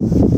you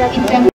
that's